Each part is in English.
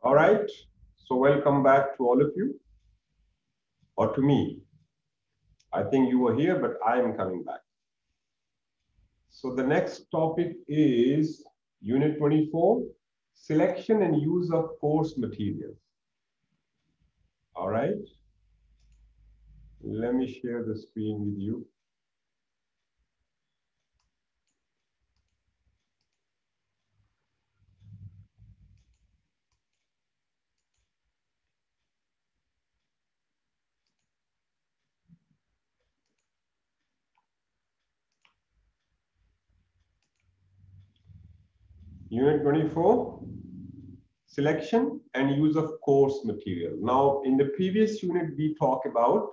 All right. So welcome back to all of you, or to me. I think you were here, but I am coming back. So the next topic is Unit 24, Selection and Use of Course Materials. All right. Let me share the screen with you. Unit 24, selection and use of course material. Now, in the previous unit, we talked about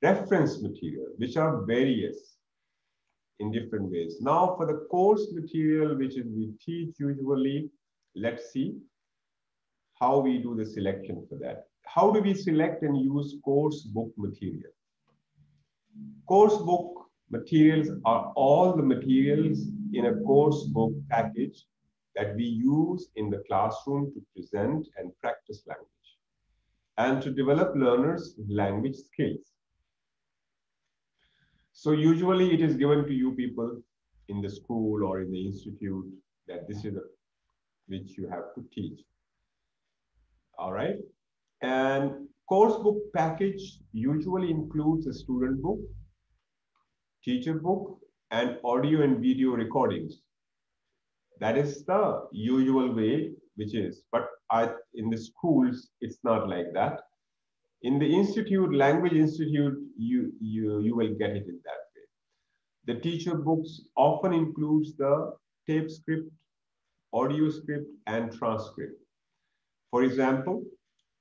reference material, which are various in different ways. Now, for the course material, which is we teach usually, let's see how we do the selection for that. How do we select and use course book material? Course book materials are all the materials in a course book package that we use in the classroom to present and practice language and to develop learners' language skills. So usually it is given to you people in the school or in the institute that this is a, which you have to teach. All right. And course book package usually includes a student book, teacher book, and audio and video recordings that is the usual way, which is, but I, in the schools, it's not like that. In the institute, language institute, you, you, you will get it in that way. The teacher books often includes the tape script, audio script, and transcript. For example,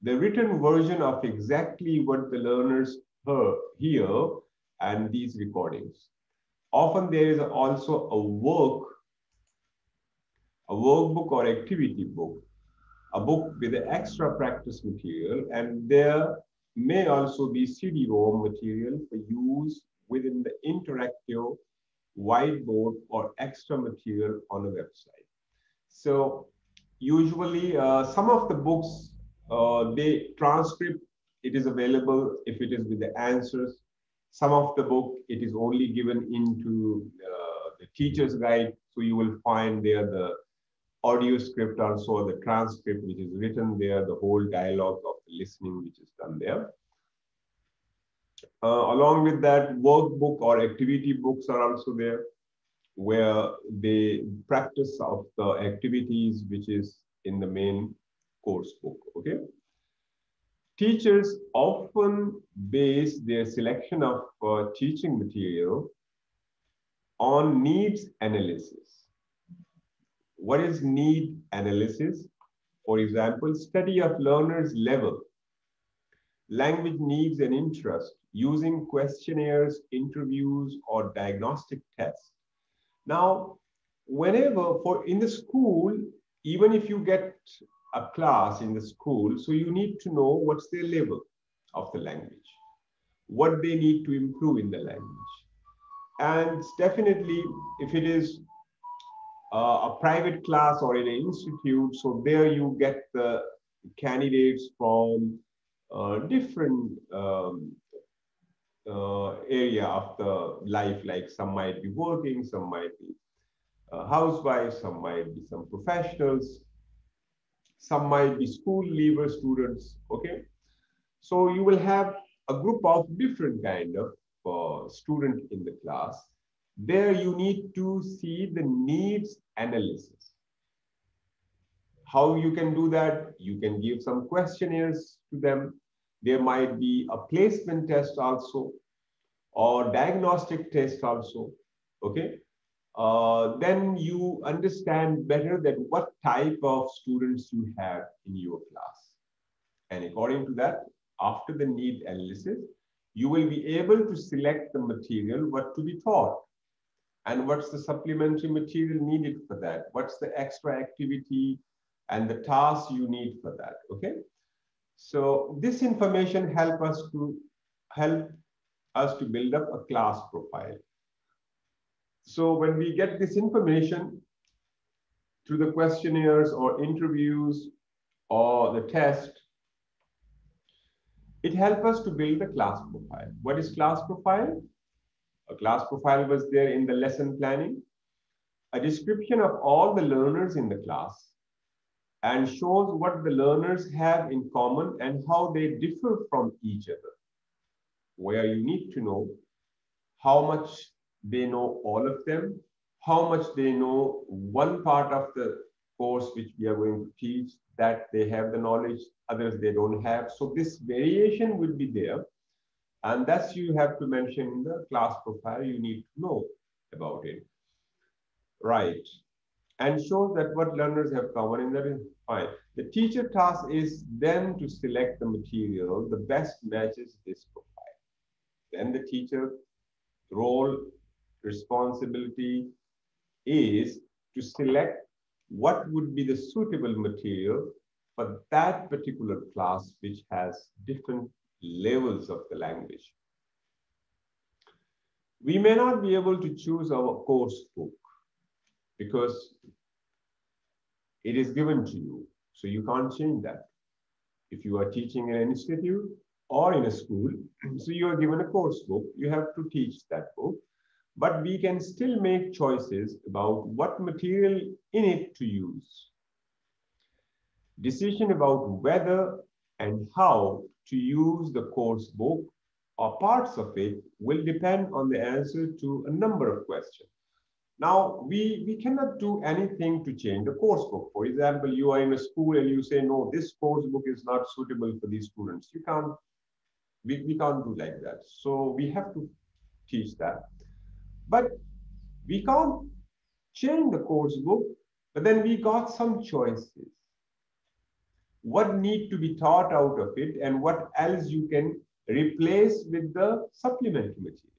the written version of exactly what the learners hear, hear and these recordings. Often there is also a work a workbook or activity book, a book with extra practice material, and there may also be CD-ROM material for use within the interactive whiteboard or extra material on a website. So usually uh, some of the books, uh, they transcript, it is available if it is with the answers. Some of the book, it is only given into uh, the teacher's guide. So you will find there the audio script also, the transcript which is written there, the whole dialogue of the listening which is done there. Uh, along with that, workbook or activity books are also there, where they practice of the activities which is in the main course book, okay? Teachers often base their selection of uh, teaching material on needs analysis what is need analysis? For example, study of learner's level, language needs and interest using questionnaires, interviews, or diagnostic tests. Now, whenever for in the school, even if you get a class in the school, so you need to know what's their level of the language, what they need to improve in the language. And definitely, if it is uh, a private class or in an institute. So there you get the candidates from uh, different um, uh, area of the life, like some might be working, some might be uh, housewives, some might be some professionals, some might be school leaver students, okay? So you will have a group of different kind of uh, student in the class there you need to see the needs analysis. How you can do that? You can give some questionnaires to them. There might be a placement test also or diagnostic test also, okay? Uh, then you understand better that what type of students you have in your class. And according to that, after the need analysis, you will be able to select the material what to be taught and what's the supplementary material needed for that? What's the extra activity and the tasks you need for that, okay? So this information help us to help us to build up a class profile. So when we get this information through the questionnaires or interviews or the test, it helps us to build the class profile. What is class profile? A class profile was there in the lesson planning. A description of all the learners in the class and shows what the learners have in common and how they differ from each other. Where you need to know how much they know all of them, how much they know one part of the course which we are going to teach that they have the knowledge, others they don't have. So this variation will be there. And that's you have to mention in the class profile, you need to know about it. Right. And show that what learners have common in that is fine. The teacher task is then to select the material, the best matches this profile. Then the teacher role, responsibility is to select what would be the suitable material for that particular class which has different levels of the language. We may not be able to choose our course book because it is given to you. So you can't change that. If you are teaching in an institute or in a school, so you are given a course book, you have to teach that book but we can still make choices about what material in it to use. Decision about whether and how to use the course book or parts of it will depend on the answer to a number of questions. Now, we, we cannot do anything to change the course book. For example, you are in a school and you say, no, this course book is not suitable for these students. You can't, we, we can't do like that. So we have to teach that. But we can't change the course book, but then we got some choices. What need to be taught out of it and what else you can replace with the supplementary material.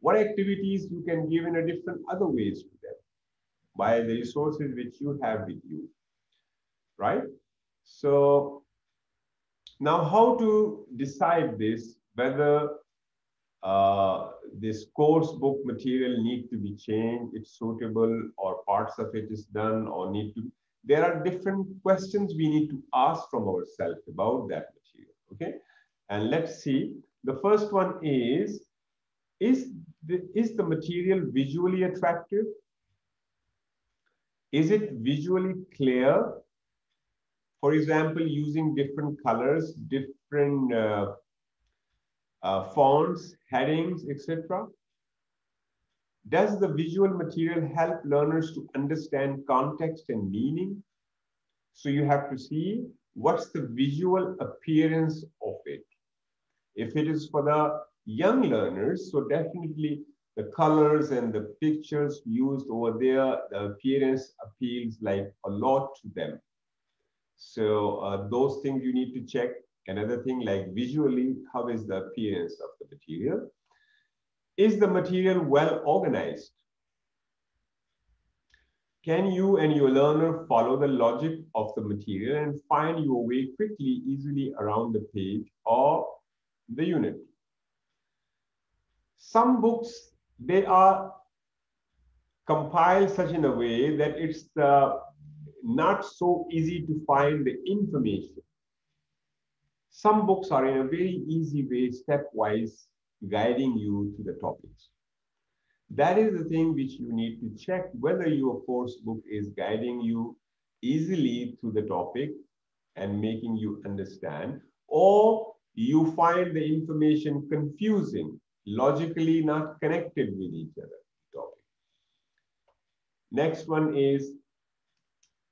What activities you can give in a different other ways to them by the resources which you have with you, right? So now how to decide this, whether uh, this course book material need to be changed, it's suitable or parts of it is done or need to, there are different questions we need to ask from ourselves about that material, okay? And let's see, the first one is, is the, is the material visually attractive? Is it visually clear? For example, using different colors, different uh, uh, fonts, headings, etc. Does the visual material help learners to understand context and meaning? So you have to see what's the visual appearance of it. If it is for the young learners, so definitely the colors and the pictures used over there, the appearance appeals like a lot to them. So uh, those things you need to check. Another thing like visually, how is the appearance of the material? Is the material well organized? Can you and your learner follow the logic of the material and find your way quickly, easily around the page or the unit? Some books, they are compiled such in a way that it's uh, not so easy to find the information. Some books are in a very easy way, stepwise, guiding you to the topics. That is the thing which you need to check whether your course book is guiding you easily through the topic and making you understand, or you find the information confusing, logically not connected with each other. Topic. Next one is,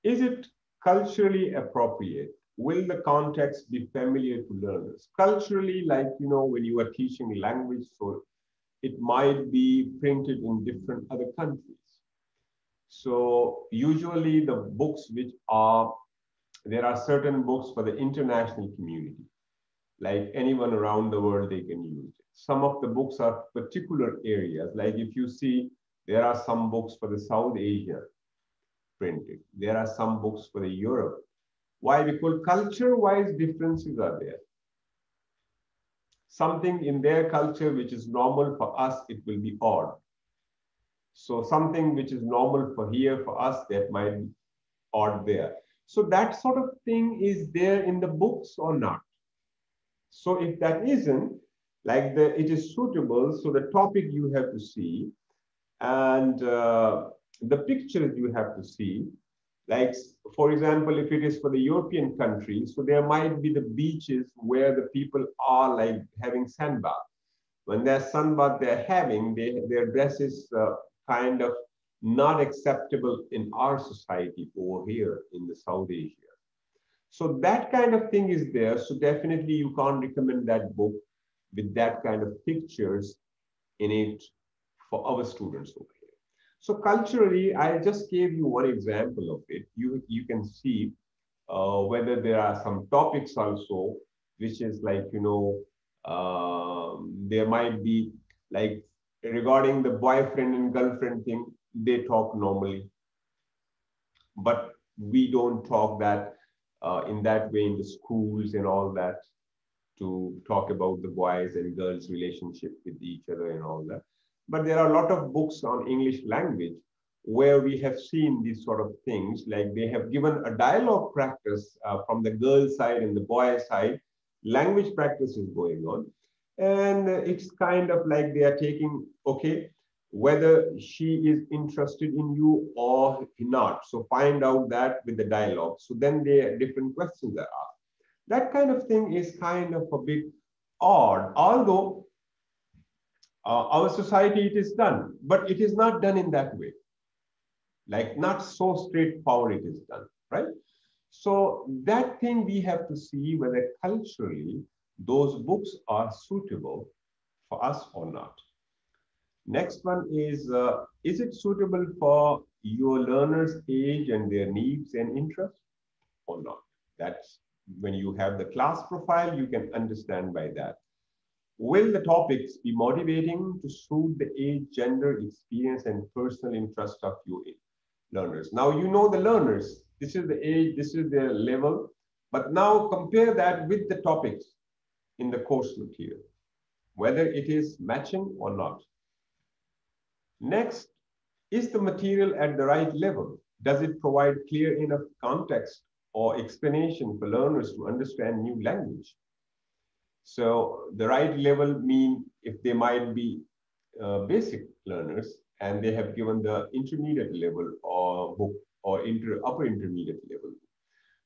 is it culturally appropriate? Will the context be familiar to learners? Culturally, like, you know, when you are teaching language, so it might be printed in different other countries. So usually the books which are, there are certain books for the international community, like anyone around the world, they can use it. Some of the books are particular areas, like if you see, there are some books for the South Asia printed. There are some books for the Europe why? Because culture-wise differences are there. Something in their culture which is normal for us, it will be odd. So something which is normal for here, for us, that might be odd there. So that sort of thing is there in the books or not? So if that isn't, like the, it is suitable, so the topic you have to see and uh, the pictures you have to see, like for example, if it is for the European countries, so there might be the beaches where the people are like having sandbath. When they're sunbath they're having, they, their dress is uh, kind of not acceptable in our society over here in the South Asia. So that kind of thing is there. So definitely you can't recommend that book with that kind of pictures in it for our students over. So culturally, I just gave you one example of it. You, you can see uh, whether there are some topics also, which is like, you know, um, there might be like regarding the boyfriend and girlfriend thing, they talk normally. But we don't talk that uh, in that way in the schools and all that to talk about the boys and girls relationship with each other and all that. But there are a lot of books on English language where we have seen these sort of things, like they have given a dialogue practice uh, from the girl side and the boy side, language practice is going on. And it's kind of like they are taking, okay, whether she is interested in you or not. So find out that with the dialogue. So then there different questions are asked. That kind of thing is kind of a bit odd, although uh, our society it is done, but it is not done in that way. Like not so straightforward it is done, right? So that thing we have to see whether culturally those books are suitable for us or not. Next one is, uh, is it suitable for your learner's age and their needs and interests or not? That's when you have the class profile, you can understand by that. Will the topics be motivating to suit the age, gender, experience, and personal interest of your learners? Now you know the learners. This is the age, this is their level. But now compare that with the topics in the course material, whether it is matching or not. Next, is the material at the right level? Does it provide clear enough context or explanation for learners to understand new language? So the right level mean if they might be uh, basic learners and they have given the intermediate level or book or inter, upper intermediate level.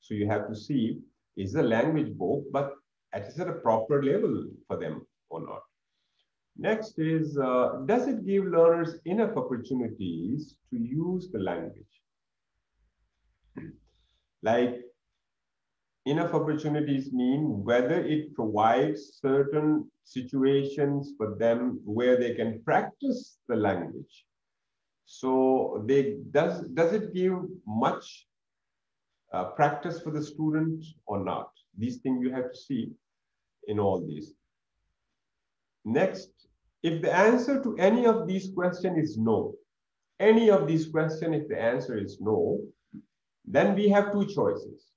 So you have to see is the language book, but is it a proper level for them or not? Next is, uh, does it give learners enough opportunities to use the language? like enough opportunities mean whether it provides certain situations for them where they can practice the language. So they does does it give much uh, practice for the student or not? These things you have to see in all these. Next, if the answer to any of these questions is no, any of these questions, if the answer is no, then we have two choices.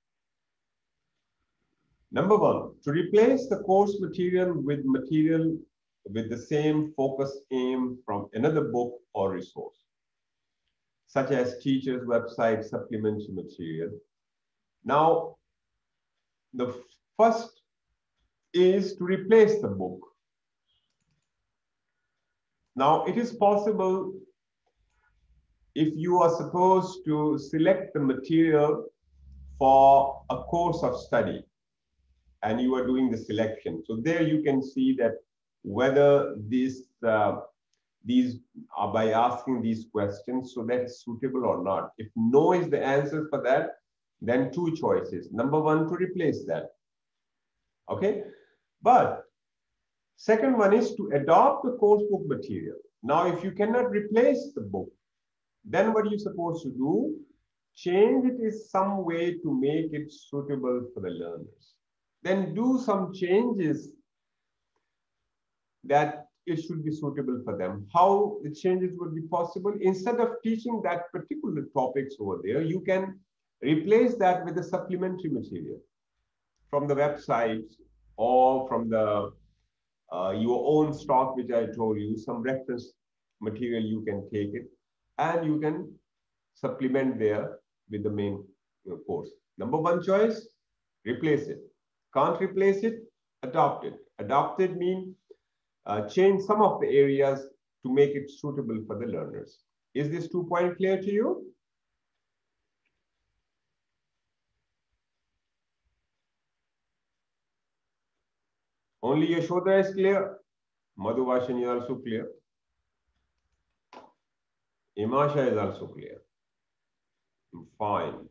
Number one, to replace the course material with material with the same focus aim from another book or resource, such as teacher's website supplementary material. Now, the first is to replace the book. Now, it is possible if you are supposed to select the material for a course of study and you are doing the selection. So there you can see that whether this, uh, these are by asking these questions, so that is suitable or not. If no is the answer for that, then two choices. Number one, to replace that. Okay, but second one is to adopt the course book material. Now, if you cannot replace the book, then what are you supposed to do? Change it in some way to make it suitable for the learners. Then do some changes that it should be suitable for them. How the changes would be possible? Instead of teaching that particular topics over there, you can replace that with a supplementary material from the website or from the uh, your own stock, which I told you, some reference material, you can take it and you can supplement there with the main course. Number one choice, replace it. Can't replace it, adopt it. Adopted mean uh, change some of the areas to make it suitable for the learners. Is this two point clear to you? Only Yashoda is clear. Madhuvashan is also clear. Imasha is also clear. Fine.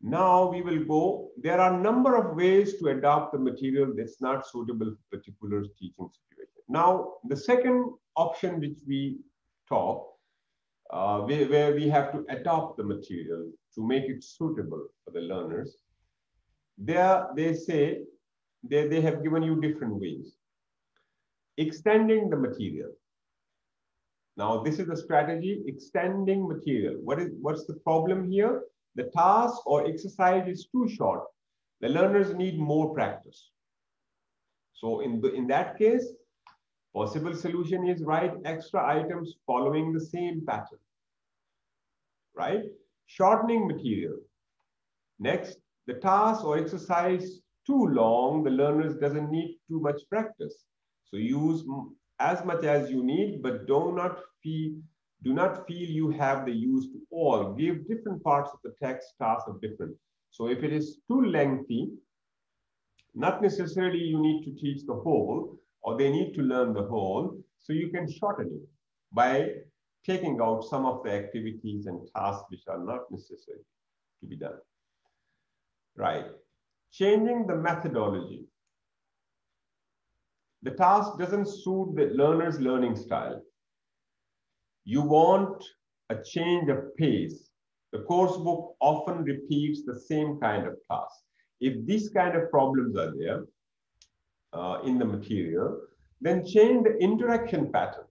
Now we will go, there are a number of ways to adopt the material that's not suitable for particular teaching situation. Now, the second option which we talk, uh, where, we have to adopt the material to make it suitable for the learners, there they say they, they have given you different ways. Extending the material. Now, this is the strategy, extending material. What is what's the problem here? The task or exercise is too short. The learners need more practice. So in, the, in that case, possible solution is write extra items following the same pattern. Right? Shortening material. Next, the task or exercise too long, the learners doesn't need too much practice. So use as much as you need, but do not feel do not feel you have the use to all. Give different parts of the text tasks of different. So if it is too lengthy, not necessarily you need to teach the whole or they need to learn the whole. So you can shorten it by taking out some of the activities and tasks which are not necessary to be done. Right. Changing the methodology. The task doesn't suit the learner's learning style you want a change of pace. The course book often repeats the same kind of task. If these kind of problems are there uh, in the material, then change the interaction pattern.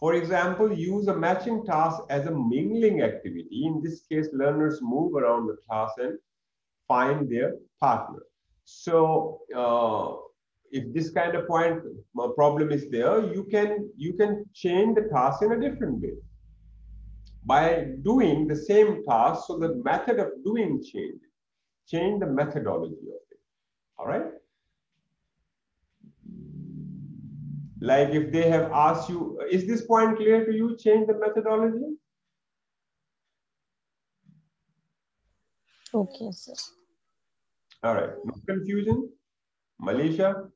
For example, use a matching task as a mingling activity. In this case, learners move around the class and find their partner. So uh, if this kind of point uh, problem is there, you can you can change the task in a different way by doing the same task. So the method of doing change, change the methodology of it. All right. Like if they have asked you, is this point clear to you? Change the methodology. Okay, sir. All right. No confusion. Malaysia.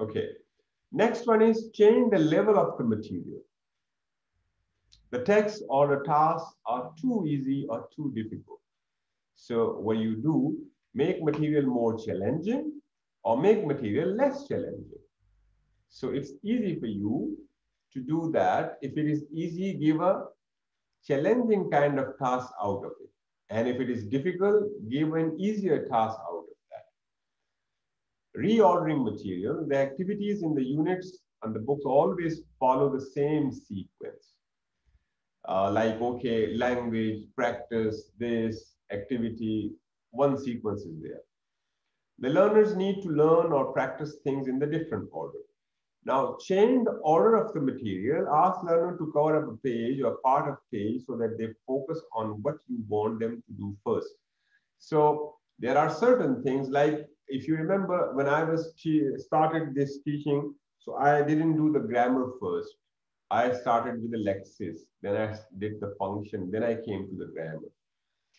Okay. Next one is change the level of the material. The text or the task are too easy or too difficult. So what you do, make material more challenging or make material less challenging. So it's easy for you to do that. If it is easy, give a challenging kind of task out of it. And if it is difficult, give an easier task out reordering material, the activities in the units and the books always follow the same sequence. Uh, like, okay, language, practice, this, activity, one sequence is there. The learners need to learn or practice things in the different order. Now, change the order of the material, ask learner to cover up a page or part of page so that they focus on what you want them to do first. So there are certain things like if you remember when I was started this teaching, so I didn't do the grammar first. I started with the lexis, then I did the function, then I came to the grammar.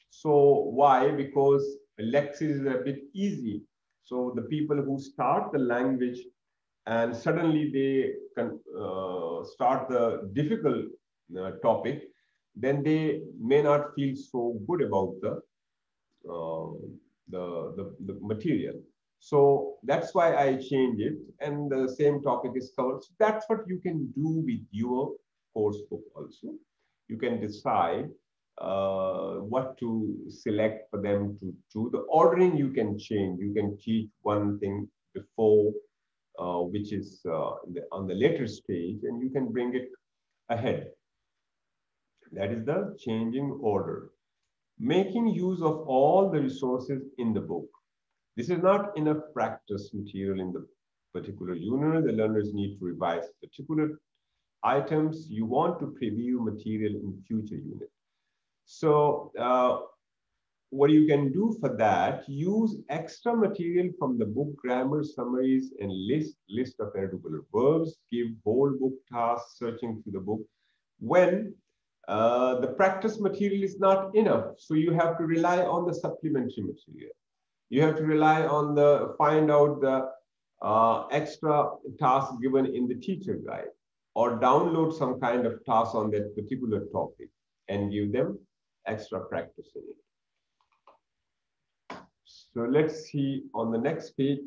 So why? Because lexis is a bit easy. So the people who start the language and suddenly they can uh, start the difficult uh, topic, then they may not feel so good about the uh, the, the, the material. So that's why I change it and the same topic is covered. So that's what you can do with your course book also. You can decide uh, what to select for them to do. The ordering you can change. You can teach one thing before, uh, which is uh, the, on the later stage, and you can bring it ahead. That is the changing order making use of all the resources in the book. This is not enough practice material in the particular unit. The learners need to revise particular items. You want to preview material in future unit. So uh, what you can do for that, use extra material from the book, grammar, summaries, and list, list of irregular verbs, give whole book tasks, searching through the book. When uh, the practice material is not enough, so you have to rely on the supplementary material. You have to rely on the, find out the uh, extra task given in the teacher guide or download some kind of task on that particular topic and give them extra practice in it. So let's see on the next page.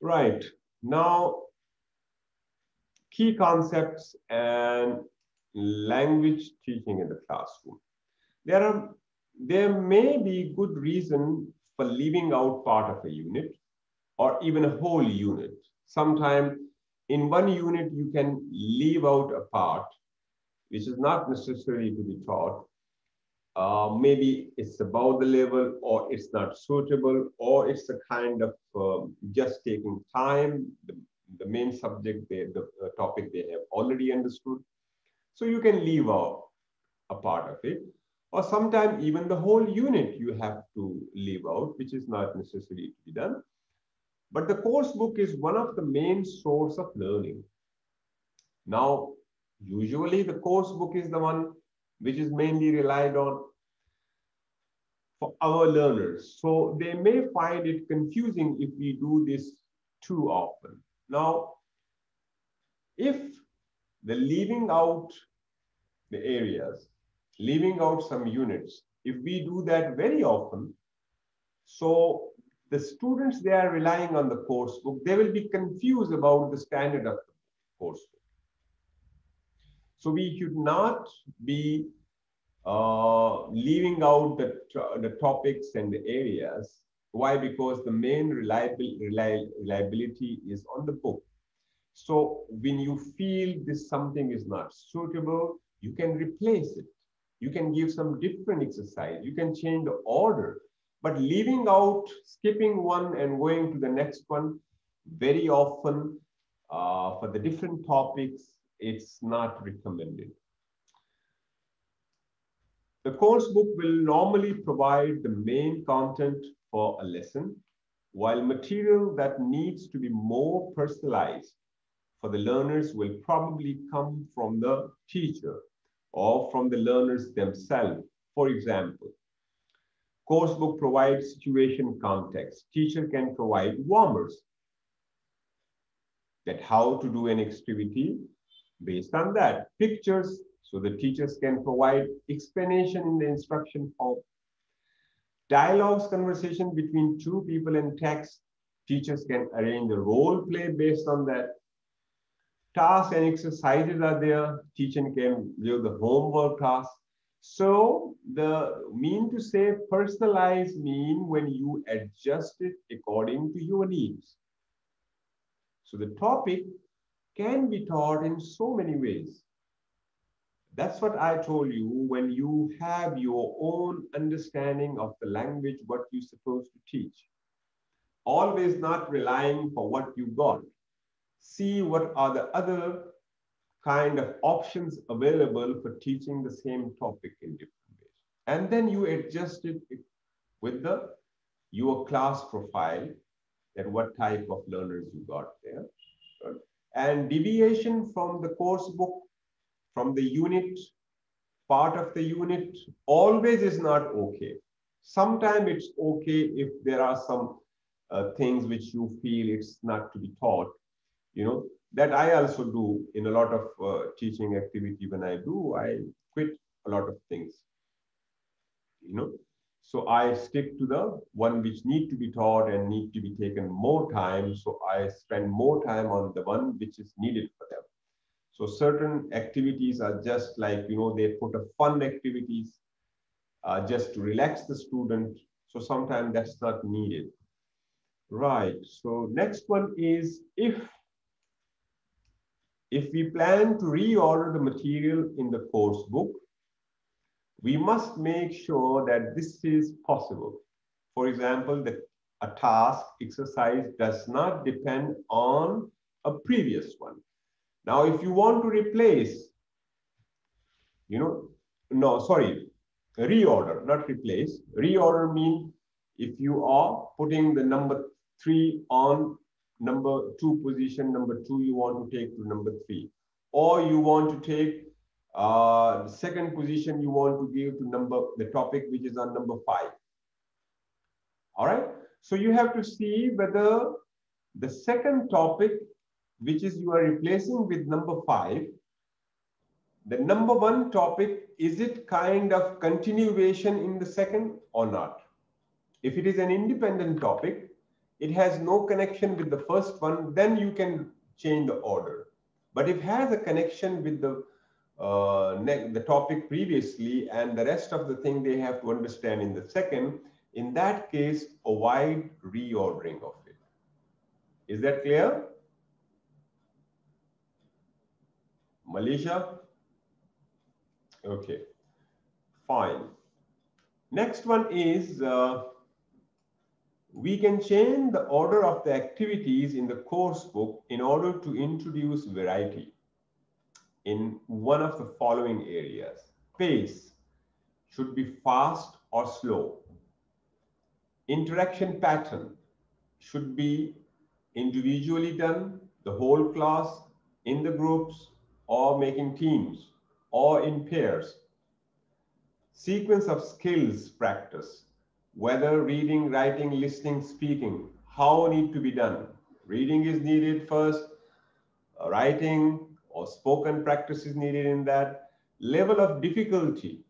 Right, now key concepts and language teaching in the classroom. There are there may be good reason for leaving out part of a unit or even a whole unit. Sometimes in one unit, you can leave out a part which is not necessary to be taught. Uh, maybe it's above the level or it's not suitable or it's a kind of um, just taking time. The, the main subject, they, the topic they have already understood. So you can leave out a part of it. Or sometimes even the whole unit you have to leave out, which is not necessary to be done. But the course book is one of the main source of learning. Now, usually the course book is the one which is mainly relied on for our learners. So they may find it confusing if we do this too often. Now, if the leaving out the areas, leaving out some units, if we do that very often, so the students, they are relying on the course book. They will be confused about the standard of the course book. So we should not be uh, leaving out the, the topics and the areas. Why? Because the main reliable, reliability is on the book. So when you feel this something is not suitable, you can replace it. You can give some different exercise. You can change the order but leaving out, skipping one and going to the next one, very often uh, for the different topics, it's not recommended. The course book will normally provide the main content for a lesson, while material that needs to be more personalized for the learners will probably come from the teacher or from the learners themselves. For example, Course book provides situation context. Teacher can provide warmers that how to do an activity based on that. Pictures, so the teachers can provide explanation in the instruction form. Dialogues, conversation between two people and text. Teachers can arrange the role play based on that. Tasks and exercises are there. Teacher can give the homework task. So the mean to say personalized mean when you adjust it according to your needs. So the topic can be taught in so many ways. That's what I told you when you have your own understanding of the language, what you're supposed to teach. Always not relying for what you got. See what are the other kind of options available for teaching the same topic in different ways. And then you adjust it with the your class profile that what type of learners you got there. And deviation from the course book, from the unit, part of the unit, always is not okay. Sometimes it's okay if there are some uh, things which you feel it's not to be taught, you know, that I also do in a lot of uh, teaching activity. When I do, I quit a lot of things, you know. So I stick to the one which need to be taught and need to be taken more time. So I spend more time on the one which is needed. So certain activities are just like, you know, they put a fun activities uh, just to relax the student. So sometimes that's not needed. Right. So next one is if if we plan to reorder the material in the course book, we must make sure that this is possible. For example, the, a task exercise does not depend on a previous one. Now, if you want to replace, you know, no, sorry, reorder, not replace. Reorder means if you are putting the number three on number two position, number two you want to take to number three, or you want to take uh, the second position you want to give to number the topic which is on number five. All right. So you have to see whether the second topic, which is you are replacing with number five, the number one topic, is it kind of continuation in the second or not? If it is an independent topic, it has no connection with the first one, then you can change the order. But if it has a connection with the uh, the topic previously and the rest of the thing they have to understand in the second, in that case, avoid reordering of it. Is that clear? Malaysia? Okay, fine. Next one is uh, we can change the order of the activities in the course book in order to introduce variety in one of the following areas. Pace should be fast or slow. Interaction pattern should be individually done, the whole class, in the groups, or making teams, or in pairs. Sequence of skills practice, whether reading, writing, listening, speaking, how need to be done. Reading is needed first, uh, writing, or spoken practice is needed in that. Level of difficulty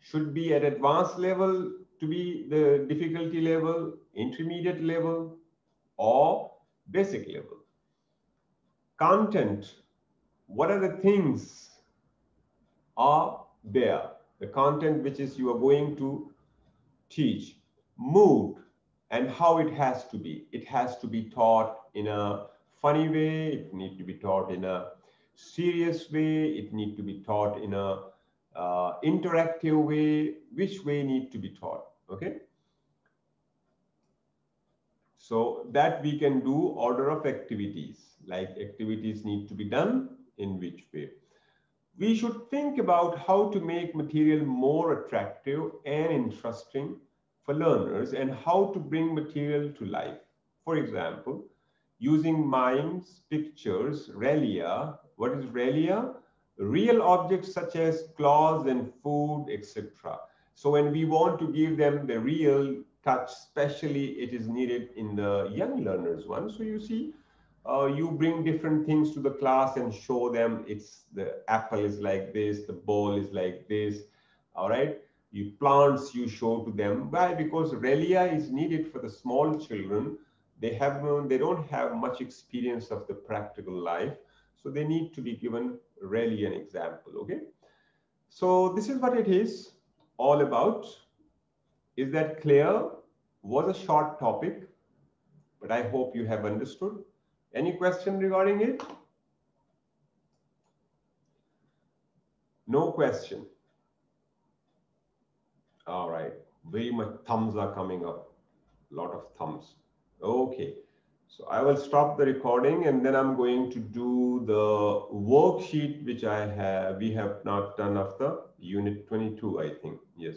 should be at advanced level to be the difficulty level, intermediate level, or basic level. Content, what are the things are there? The content which is you are going to teach. Mood and how it has to be. It has to be taught in a funny way. It needs to be taught in a serious way. It need to be taught in a uh, interactive way. Which way need to be taught? Okay. So that we can do order of activities, like activities need to be done in which way. We should think about how to make material more attractive and interesting for learners and how to bring material to life. For example, using mimes, pictures, realia, what is realia? Real objects such as clothes and food, etc. So when we want to give them the real touch, especially it is needed in the young learners one. So you see, uh, you bring different things to the class and show them it's the apple is like this, the ball is like this. All right. You plants you show to them. Why? Because realia is needed for the small children. They have they don't have much experience of the practical life. So they need to be given really an example, okay? So this is what it is all about. Is that clear? Was a short topic, but I hope you have understood. Any question regarding it? No question. All right. Very much thumbs are coming up. A lot of thumbs. Okay. So I will stop the recording and then I'm going to do the worksheet which I have, we have not done after unit 22, I think. Yes.